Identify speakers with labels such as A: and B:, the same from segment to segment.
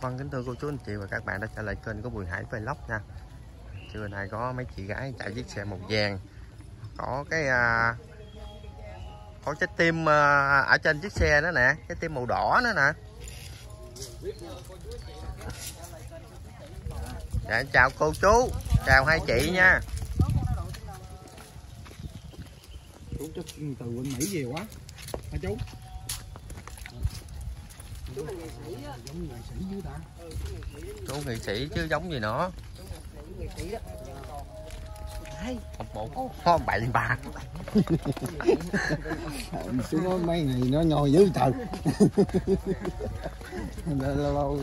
A: Vâng kính thưa cô chú anh chị và các bạn đã trở lại kênh của Bùi Hải Vlog nha. Trưa nay có mấy chị gái chạy chiếc xe màu vàng. Có cái à, Có trái tim à, ở trên chiếc xe đó nè Trái tim màu đỏ nữa nè. Dạ chào cô chú Chào hai chị nha.
B: Chú chắc từ bên Mỹ về quá. Hả chú?
C: Chú là nghệ sĩ á
B: giống nghệ sĩ dữ ta
A: Chú nghệ sĩ chứ giống gì nữa
C: nghệ sĩ đó
A: một có bậy bà
B: chú nói mấy ngày nó nhoi dữ trời lâu lâu lâu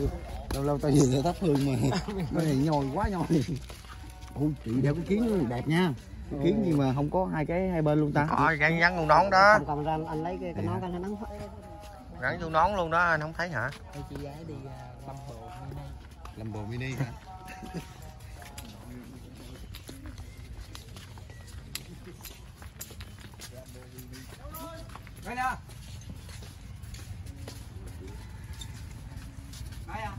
B: lâu lâu tao về thắp hương mà mấy ngày nhoi quá nhoi ôi chị đeo cái kiến đẹp nha cái kiến nhưng mà không có hai cái hai bên luôn ta
A: Có gắn gắn luôn nón đó
C: còn còn ra anh lấy cái, cái nón anh nắng
A: Gắn vô nón luôn đó anh không thấy hả?
C: Đây chị gái đi uh, băm bộ mini.
B: Làm bồ mini hả?
D: Đây nè. Đây à.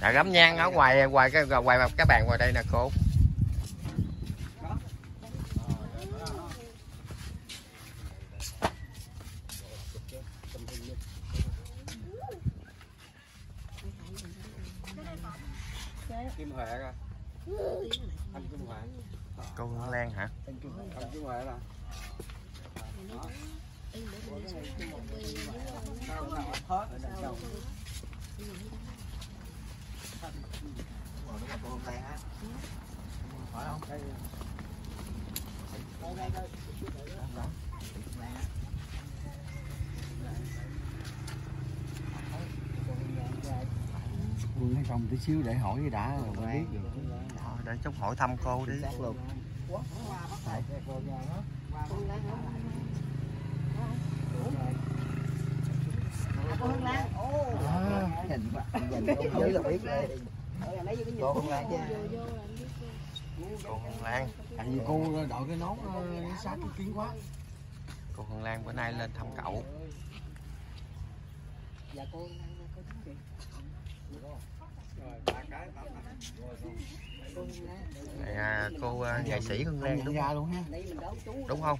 A: Dạ gắm nhang ở ngoài ngoài cái ngoài cái bàn ngoài đây nè cô
D: Kim Huệ kìa. Anh Kim Huệ.
A: Cô Hương Lan hả
D: Anh Kim Huệ. Anh Kim Huệ là. Sao nào hết ở đằng sau. Phải không? Đây.
B: Hương hay không? Tí xíu để hỏi đã rồi mới biết được.
A: Thôi, để chút hỏi thăm cô đi.
B: Luôn.
C: Vô cái
B: cô Hương Lan. Tại vì cô đội cái nón ờ, sát cái kiến quá.
A: Cô Hương Lan bữa nay lên thăm cậu.
C: Dạ cô chị cô Hương Lan
A: này, à, cô à, nghệ sĩ Hương Lan đúng
B: ra
A: không?
B: luôn ha
A: Đúng không?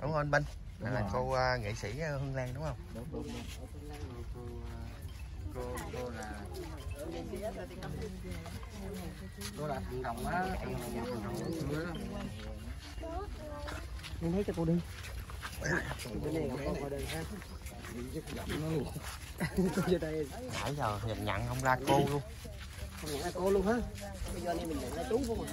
A: Đúng không anh Binh? Đây là cô à, nghệ sĩ à, Hương Lan đúng không?
B: đúng đúng đúng cô cô cô là cô là thằng đồng á thằng đồng thằng đồng
C: em thấy cho cô đi này con
A: Nãy giờ nhận nhận không ra cô luôn
C: không nhận ra cô luôn hả bây giờ em mình nhận ra chú không à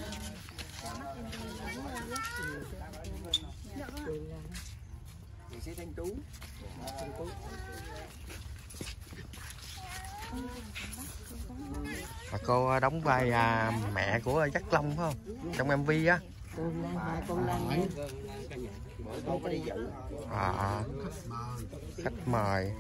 D: Chị sẽ tên chú.
A: Mà cô đóng vai à, mẹ của Giác Long phải không? Trong MV á
C: cô Lan con Lan có đi dự
A: à, Khách mời.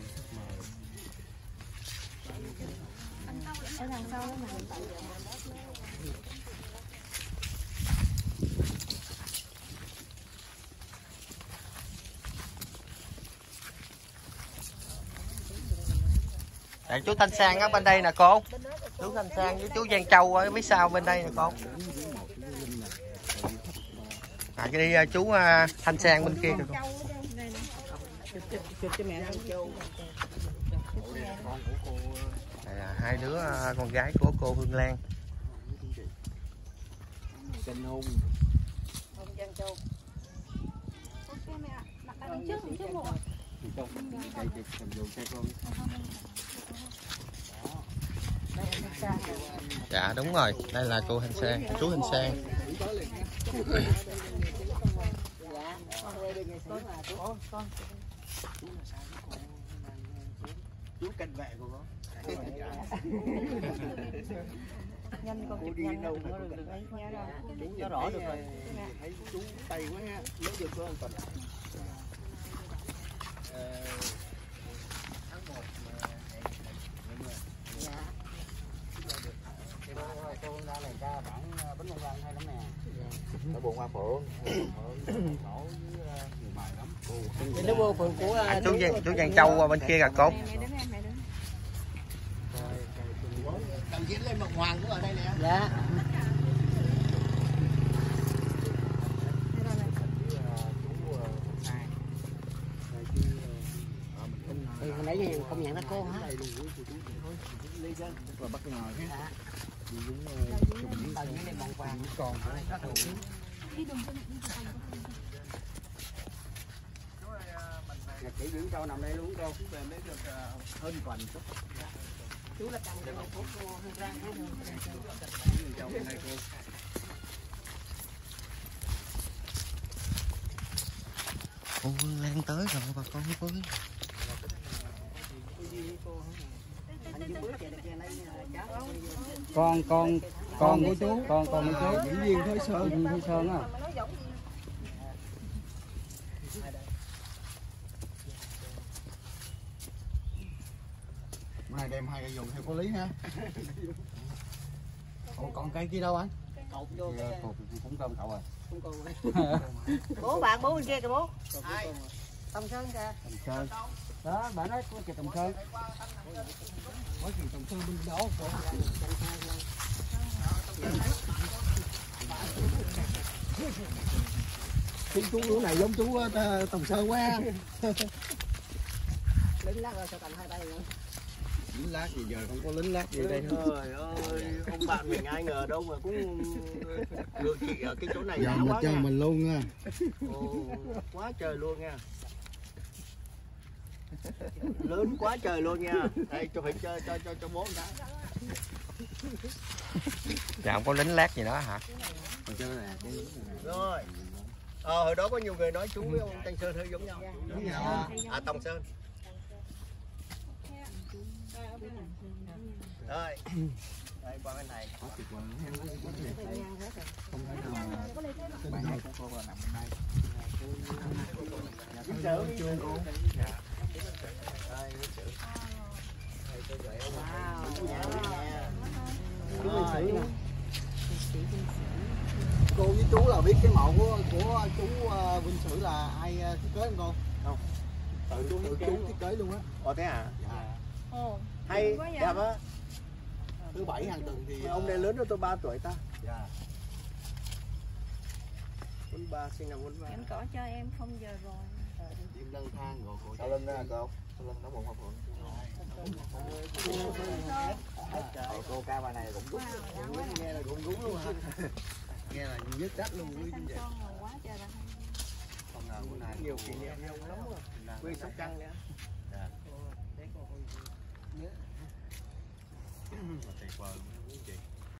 E: Ở
A: Dạ, chú Thanh Sang ở bên đây nè cô. Chú Thanh Sang với chú Giang Châu ở phía sau bên đây nè cô? À cái đi chú à, Thanh Sang bên kia kìa Đây là hai đứa à, con gái của cô Hương Lan.
B: Hôn
A: Dạ đúng rồi. Đây là cô Thanh Sang, Chú Thanh Sang.
C: Dạ. con là chú con
D: Chú canh vệ của con.
C: nhanh con chụp
D: đi
C: nhanh
D: đâu
C: đừng đừng ấy nhớ đâu
D: Chú
C: cho rõ được rồi
D: Thấy chú tay quá ha. Lấy được có một tuần. Tháng một
C: dạ
B: cô ra này ra bản ờ, bánh bông lan hay lắm nè
D: ở buồn hoa phượng.
C: nó vô phường của
A: à, chú Giang chú Giang Châu qua bên kia là cốt.
B: Cần dính lên mặt hoàng cũng ở đây nè.
C: dạ nãy giờ công nhận nó cô hả
B: Và bất ngờ thế
C: tao chỉ dưỡng trâu nằm đây luôn trâu
B: hơn quần chút.
C: chú là cầm cái một phút cô ra hết rồi
B: cô
A: cô. Lan tới rồi, bà con ơi
B: Con con con của chú, con con của chú. Diễn viên Thới Sơn, diễn viên Thới Sơn á. Mai đem hai cây dùng theo có lý ha. Ủa còn cây kia đâu anh?
C: cột vô
B: Dạ,
C: cái
B: cột cũng cơm cậu rồi.
C: không còn bố bạn bố bên kia kìa bố Tông Sơn kìa
B: Tầm Sơn.
C: đó bà nói của chị Tông Sơn
B: Có gì Tầm Sơn bên đó Chú chú lũ này giống chú uh, Tầm Sơn quá.
C: lính lát rồi sao cầm hai tay nữa
B: Lính lát gì giờ không có lính lát gì đây.
F: Trời ơi, ông bạn mình ai ngờ đâu mà cũng được chị ở cái chỗ này
B: Giờ
F: giá
B: mà
F: quá
B: cho
F: nha.
B: mình luôn nha.
F: Ồ, quá trời luôn nha. Lớn quá trời luôn nha. Đây cho phải cho cho cho cho bố cái.
A: dạ không có lính lát gì đó hả
B: Còn chơi nè, cái
F: Rồi. Ờ, hồi đó có nhiều người nói chú với ông Thanh Sơn hơi giống nhau.
B: Giống nhau.
F: À, Tòng Sơn. Rồi. Đây qua bên này.
B: có có. Không thể nào mà bạn này của cô là nằm bên đây. Dạ,
F: Giúp đỡ
B: chưa cô.
F: Đây, với chữ. Đây, tôi gửi ông.
C: wow
F: Nhà luôn nha.
B: Rồi. Cô với chú là biết cái mộ của của chú uh, Vinh Sử là ai uh, thiết kế không cô?
F: Tự
B: Chú,
F: chú
B: chú thiết kế luôn á.
F: Ồ thế hả?
B: Dạ.
E: Ồ,
F: Hay, đẹp á.
B: Thứ bảy hàng tuần thì
F: Ông này lớn hơn tôi 3 tuổi ta.
B: Dạ.
F: 43 sinh năm 43.
E: em cỏ cho em không giờ rồi.
B: Diêm lân thang rồi cô.
D: Lưng đó cô. Sau lưng nó bụng phượng.
B: Ờ, cô ca bài này cũng đúng. Nghe là cũng đúng luôn ha. Nghe là nhất đất luôn quý
E: là hay.
B: Không nào bữa nay
F: Nhiều kỷ niệm nhau lắm rồi. Quê Sóc Trăng nữa.
B: Tuyệt vời luôn quý chị.